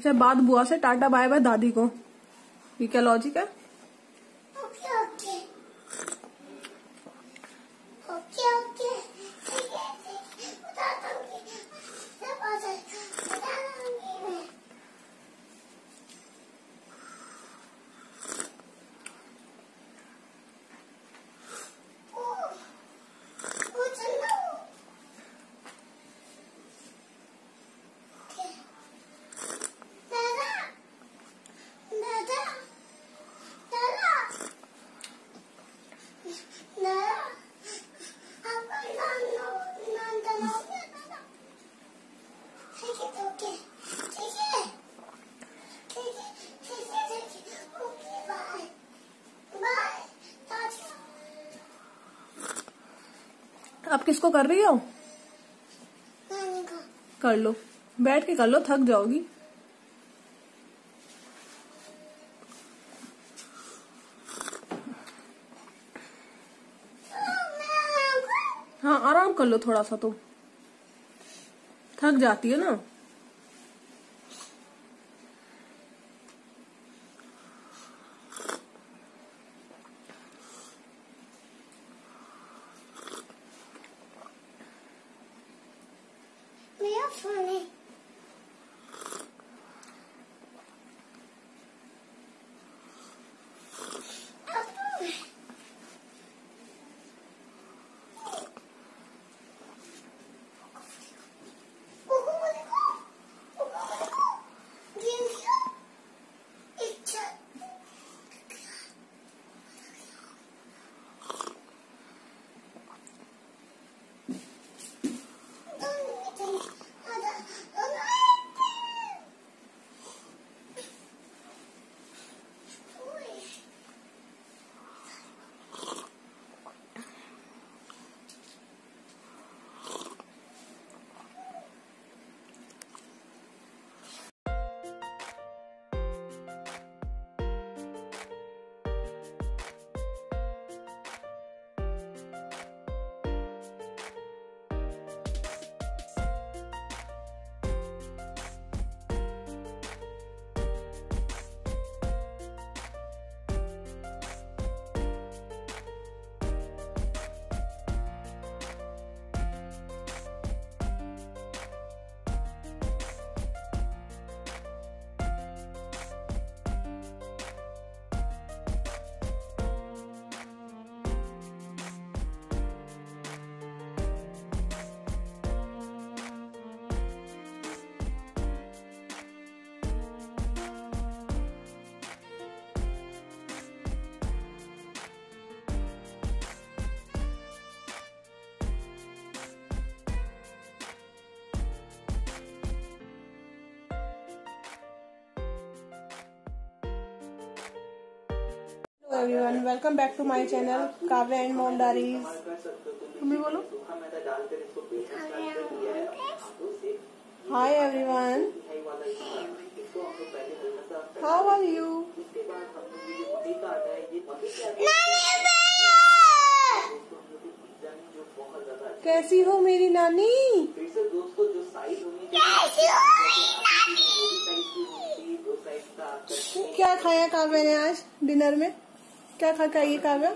अच्छा बाद बुआ से टाटा बाय बाय दादी को। ये क्या लॉजिक है ओके ओके ओके ओके ठीक है ठीक है बता दूँगी सब आ जाए बता दूँगी मैं ओ ओ चलो ओके दादा दादा दादा दादा आप नानो नंदनो दादा ठीक है ओके ठीक है ठीक है ठीक है ठीक है ओके बाय बाय टाटा आप किसको कर रही हो? कर लो। बैठ के कर लो थक जाओगी। हाँ आराम कर लो थोड़ा सा तो। थक जाती है ना? मेरा फ़ोन है everyone welcome back to my channel Kavya and mom diaries mummy बोलो। Hi everyone how are you कैसी हो मेरी नानी? क्या खाया काव्य ने आज डिनर में? क्या खा क्या है काव्या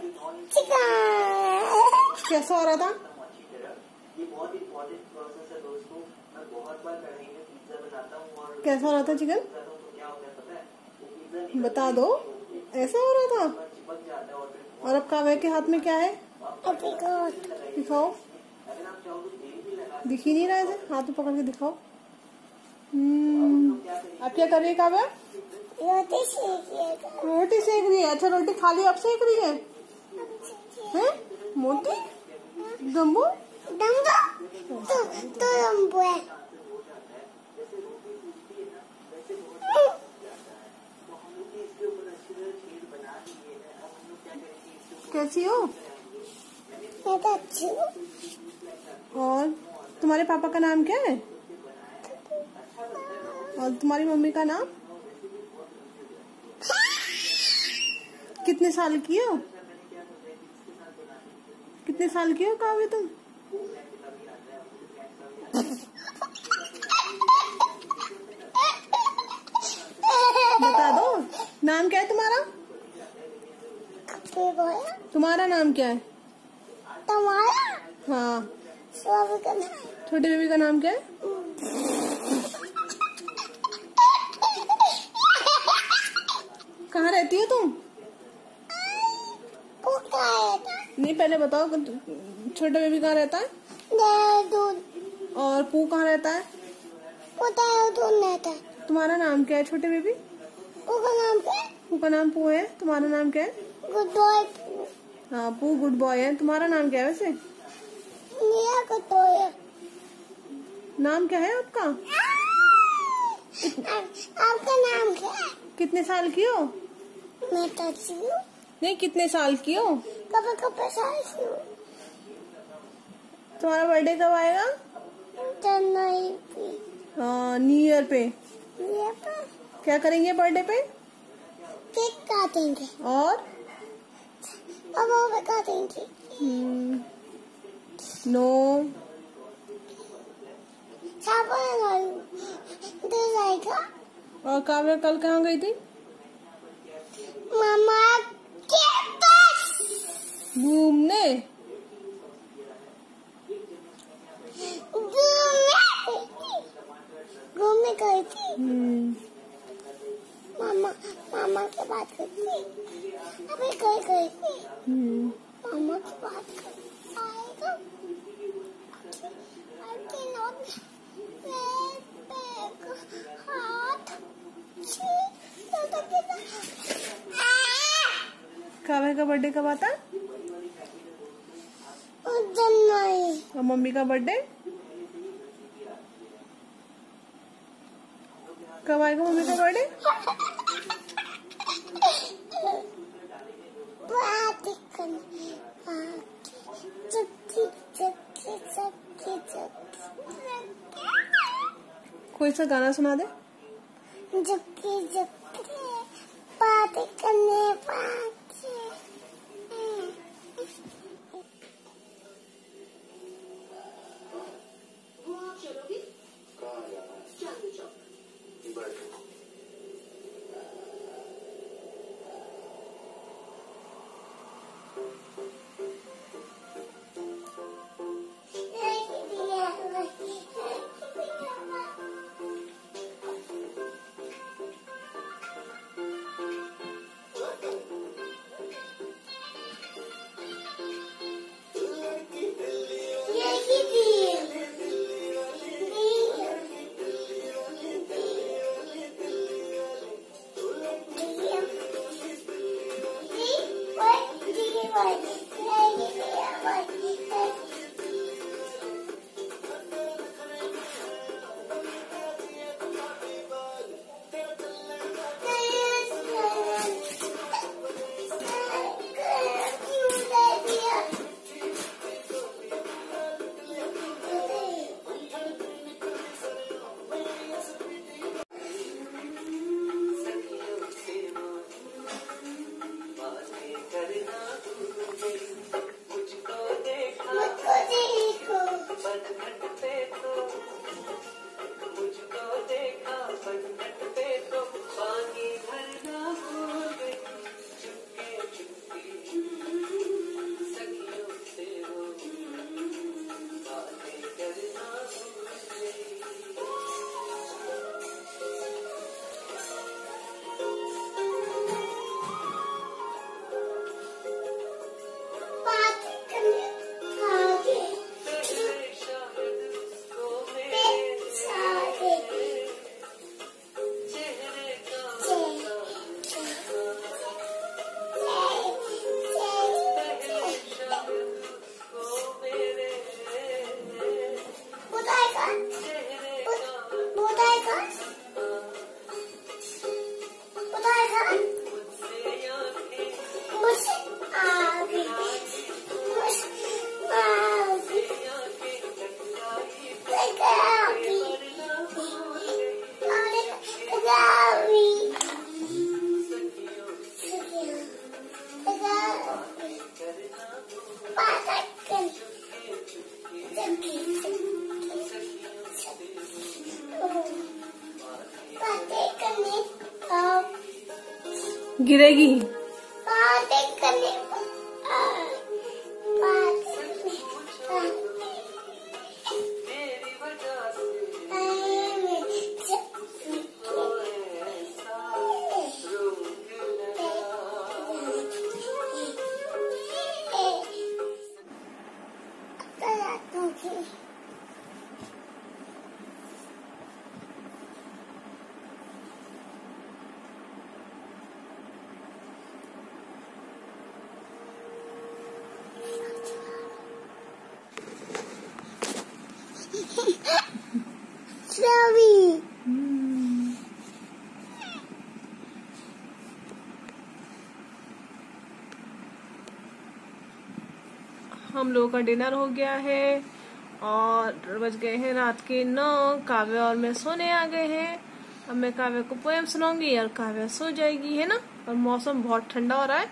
कैसा हो रहा था? कैसा हो रहा था चिकन बता दो। ऐसा हो रहा था? और अब काव्या के हाथ में क्या है? दिखाओ। दिख ही नहीं रहा है हाथ में पकड़ के दिखाओ। हम्म, अब क्या कर रही है काव्या? रोटी सेकिएगा रोटी सेक रही है? अच्छा रोटी खाली अब सेक रही है? हैं? मोटी? गम्बू डंगा तो तो लंबू है। कैसी हो? मैं तो अच्छी हूँ। और तुम्हारे पापा का नाम क्या है? और तुम्हारी मम्मी का नाम? कितने साल की हो? कितने साल की हो काव्य तुम? बता दो। नाम क्या है तुम्हारा? तुम्हारा नाम क्या है? तुम्हारा? हाँ। छोटी बेबी का नाम क्या है? कहाँ रहती हो तुम? नहीं पहले बताओ कि तु- छोटा बेबी कहाँ रहता है? दूध और पू कहाँ रहता है? पुता है दूध रहता है। तुम्हारा नाम क्या है छोटे बेबी? पुका नाम क्या है? पू का नाम पू है? तुम्हारा नाम क्या है? Good boy. हाँ पू गुड बॉय है। तुम्हारा नाम क्या है वैसे? निया को तो है। नाम क्या है आपका? आप- आपका नाम क्या है? कितने साल की हो? मैं हूँ। नहीं कितने साल की हो? कब कब तुम्हारा बर्थडे कब आएगा? चेन्नई की न्यू ईयर पे। क्या करेंगे बर्थडे पे? केक काटेंगे। और? अब वो काटेंगे। हम्म, नो जाएगा। और काव्या कल कहाँ गई थी? मामा घूमने। घूमने गई थी। हम्म, मामा मामा के बात करती अभी गई गई थी। हम्म, मामा की बात कितना काव्या का बर्थडे कब आता? है चेन्नई और मम्मी का बर्थडे कब आएगा मम्मी का बर्थडे कोई सा गाना सुना दे। झुकी बात करने। गिरेगी। हम लोगों का डिनर हो गया है और बज गए हैं रात के नौ। काव्य और मैं सोने आ गए हैं। अब मैं काव्य को पोएम सुनाऊँगी और काव्य सो जाएगी, है ना? और मौसम बहुत ठंडा हो रहा है।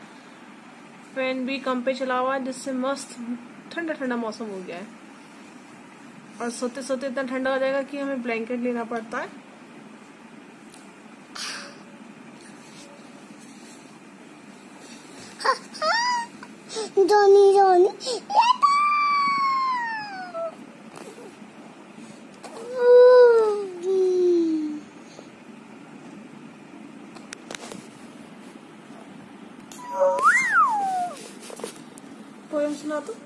फ़ैन भी कम पे चला हुआ है, जिससे मस्त ठंडा ठंडा मौसम हो गया है। और सोते सोते इतना ठंडा हो जाएगा कि हमें ब्लैंकेट लेना पड़ता है। ジョニー・ニ、やったー。ーしなと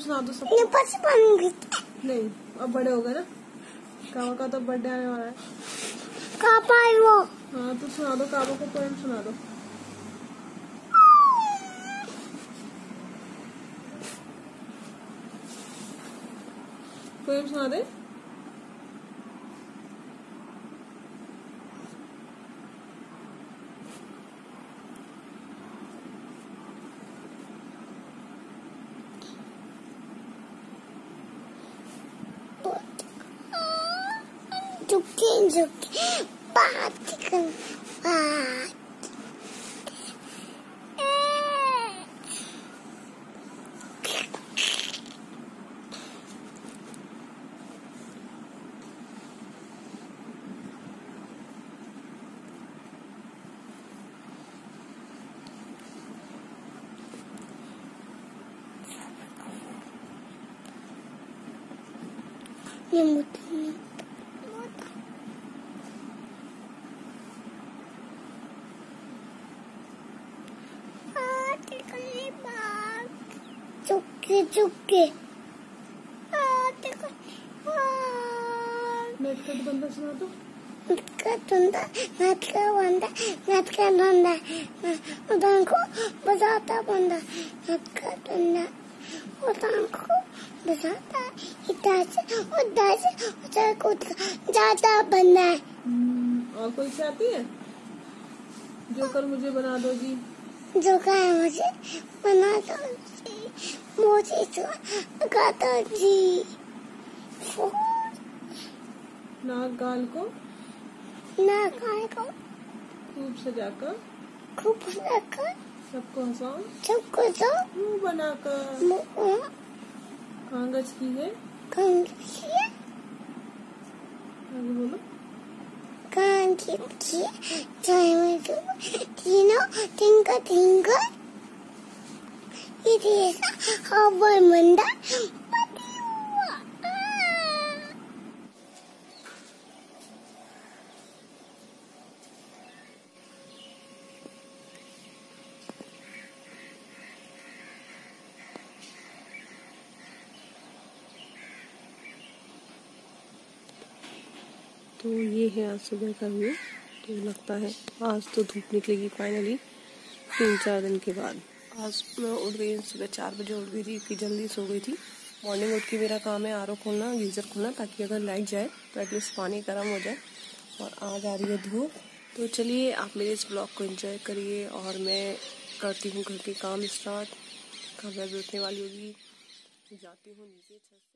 सुना दो सब पसी बनूँगी नहीं अब बड़े हो गए ना। कावा का तो बर्थडे आने वाला है। कापा है वो। हाँ तो सुना दो कावा को पोएम सुना दो। पोएम सुना दे। झुके झुके बात कर बात ये मोटा मोटा नाच का को बजाता बंदा नाच का उदान को बजाता इधर से उधर से उधर को ज़्यादा बंदा और कोई चाहती है? जो कर मुझे बना दो जी। जो कहे मुझे बना दो। जी मुझे सुना दो जी। नाक गाल को? ना खाए को। खूब सजाकर। खूब रखकर सबको हंसाओ। सबको तो मुँह बनाकर। मुँह। कागज़ की है कंगी आगे बोलो। कंगी की चाय में जो तीनों तिंका तिंका करती थी और हाँ, मंदा तो ये है आज सुबह का व्यू। तो लगता है आज तो धूप निकलेगी फाइनली तीन चार दिन के बाद। आज मैं उठ गई, सुबह चार बजे उठ गई थी कि जल्दी सो गई थी। मॉर्निंग उठ के मेरा काम है आर खोलना, गीज़र खोलना, ताकि अगर लाइट जाए तो एटलीस्ट पानी गर्म हो जाए और आज आ रही है धूप। तो चलिए, आप मेरे इस ब्लॉग को एंजॉय करिए और मैं करती हूँ घर के काम स्टार्ट कब भी उठने वाली होगी, जाती हूँ नीचे छत